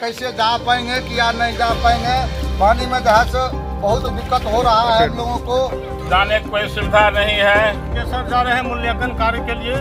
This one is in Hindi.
कैसे जा पाएँगे कि या नहीं जा पाएँगे पानी में जहाँ से बहुत दिक्कत हो रहा है लोगों को। जाने की कोई सुविधा नहीं है। सर जा रहे हैं मूल्यांकन कार्य के लिए।